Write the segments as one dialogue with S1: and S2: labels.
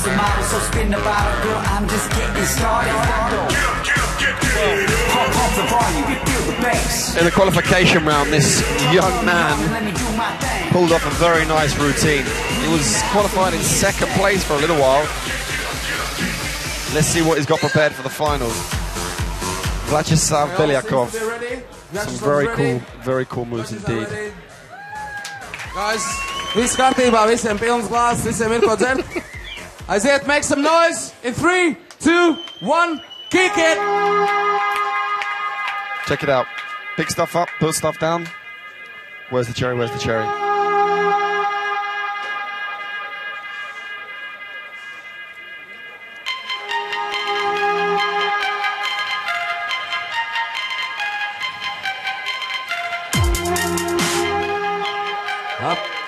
S1: Bob's the model, so spin the bottle, girl. I'm just getting started. Pump, pump the volume, you feel the bass.
S2: In the qualification round, this young man
S1: Let me do my thing.
S2: pulled off a very nice routine. He was qualified in second place for a little while. Let's see what he's got prepared for the finals. Vladislav Belyakov. Some very cool, very cool moves indeed.
S3: Guys, viss kārtībā, visiem pilns glāzes, visiem ir ko dzert. Aiziet, make some noise in three, two, one, kick it!
S2: Check it out. Pick stuff up, put stuff down. Where's the cherry? Where's the cherry?
S3: Up.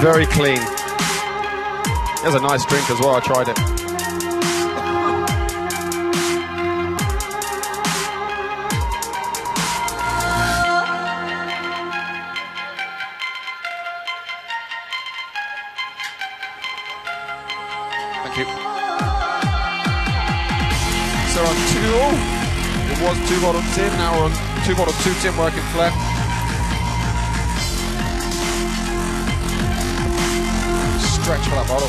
S2: Very clean. It was a nice drink as well. I tried it. Thank you. So on two. It was two bottle tin. Now we're on two bottle two tin working flat. Stretch for that bottle.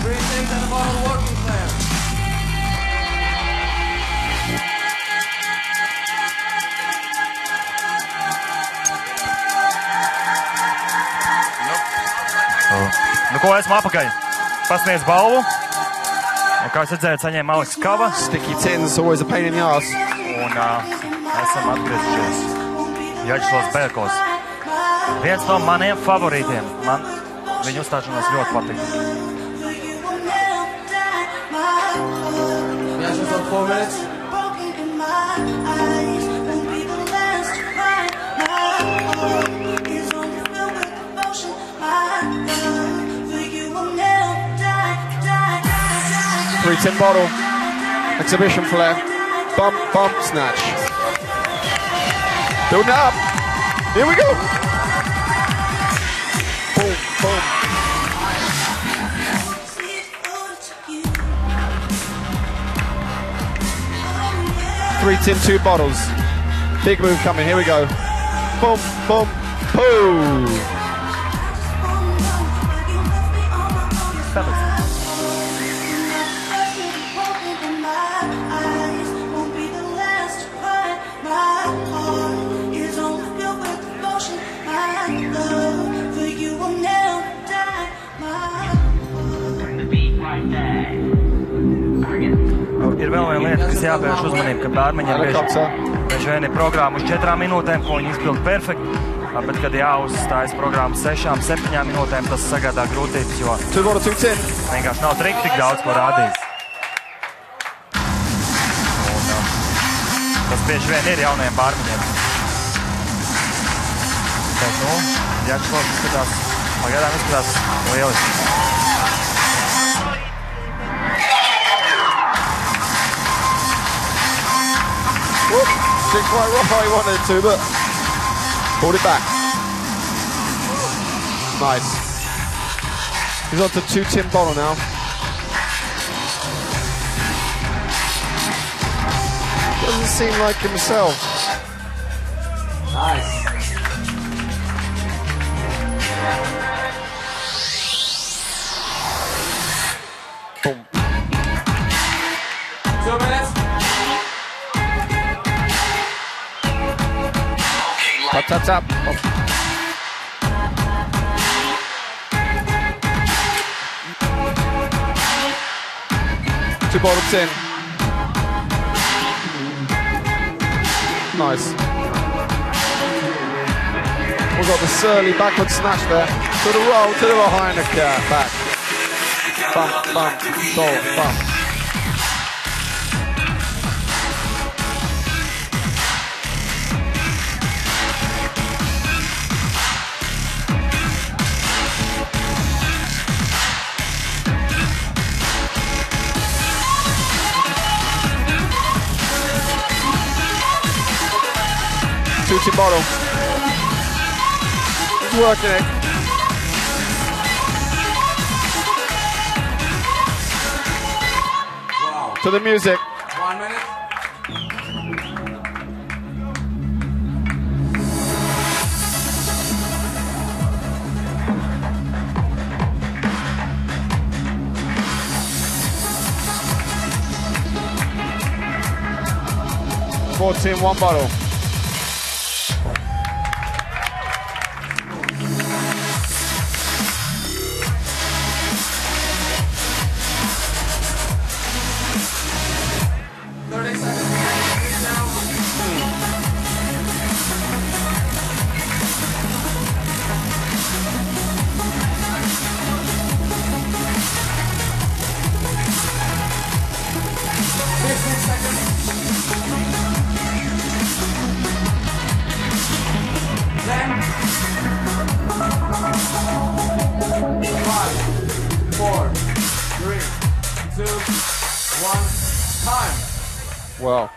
S3: Three things at the bottom working plan.
S4: Nu, ko esmu apakaļ? Pasniedz balvu. Un, kā jūs redzējāt, saņēma Aleks Kava.
S2: Sticky tins, always a pain in the ass.
S4: Un uh, esam atgriezušies Jaģislavs Bērkos. Viens no maniem favorītiem. Man viņa uzstāšanās ļoti patīk.
S3: Yes, just on four minutes.
S2: Three tin bottle. Exhibition flair. Bump, bump, snatch. Building up. Here we go. Boom, boom. Three tin, two bottles. Big move coming. Here we go. Boom, boom, boom.
S4: Ir vēl viena lieta, kas jāpievērš uzmanība, ka bērniņiem bieži, bieži vien ir programma uz četrām minūtēm, ko viņi izpild perfekti. Bet, kad jāuzstājas programma sešām, septiņām minūtēm, tas sagādā grūtības, jo
S2: tin.
S4: vienkārši nav triku tik daudz, ko rādīt. Tas bieži vien ir jauniem bērniem. Bet, nu, Jāčslavs izskatās, pagaidām izskatās lieliski.
S2: Didn't quite rock how he wanted to, but pulled it back. Nice. He's on to two tin bottle now. Doesn't seem like himself.
S3: Nice.
S2: Tap, tap. Two bottle tin. Nice. We've got the Surly backward snatch there. To the roll, to the the cat back. bum, bum, sol, bum. Bottle. He's working it.
S3: Wow.
S2: To the music.
S3: One minute.
S2: Fourteen, one bottle.
S3: Four, three, two, one. Time.
S2: Well,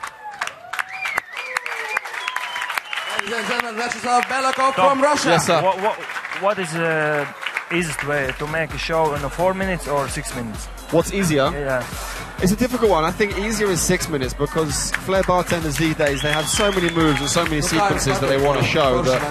S3: Ladies and gentlemen, Vyacheslav Belakov from Russia.
S2: Yes, sir.
S4: What, what, what is the easiest way to make a show in four minutes or six minutes?
S2: what's easier?
S4: Yeah.
S2: It's a difficult one. I think easier is six minutes because flair bartenders these days they have so many moves and so many sequences that they want to show that eh?